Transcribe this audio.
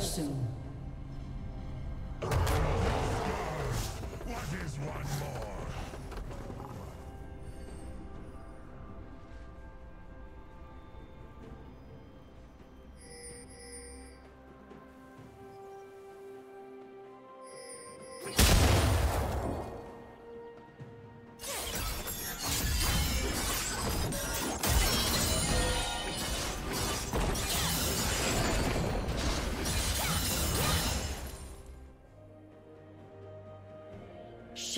soon.